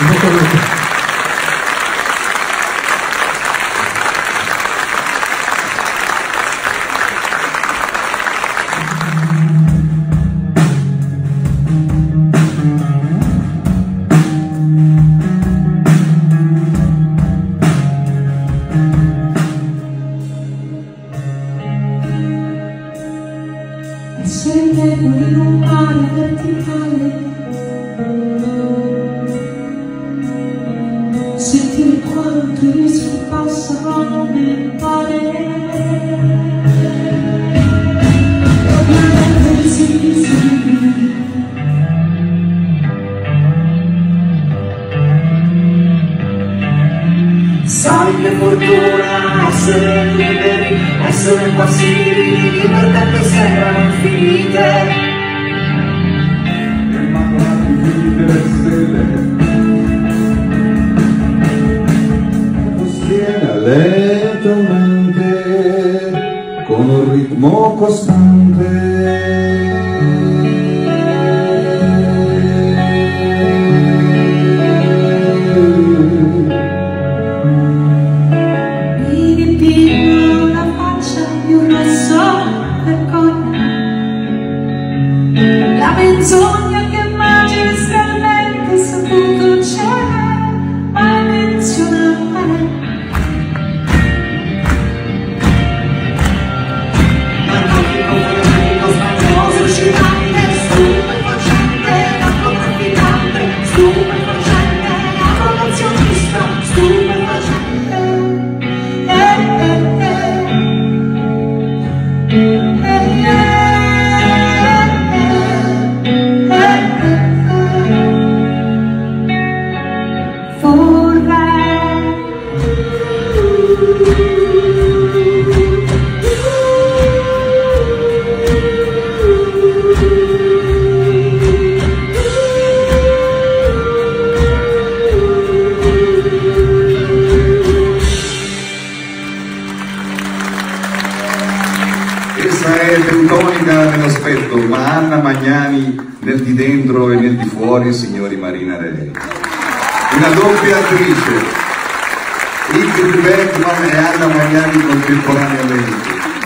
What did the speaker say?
E scendevo in un mare verticale Sai che fortuna essere liberi, essere passivi, libertà che sembrano infinite. Ritmo costante La menzogna For that Essa è teutonica nell'aspetto, ma Anna Magnani nel di dentro e nel di fuori, signori Marina Re. Una doppia attrice, Ingrid Bergman e Anna Magnani contemporaneamente.